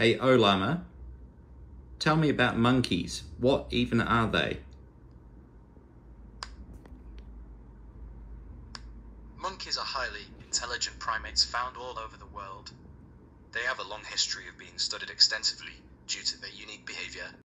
Hey, Ollama, tell me about monkeys. What even are they? Monkeys are highly intelligent primates found all over the world. They have a long history of being studied extensively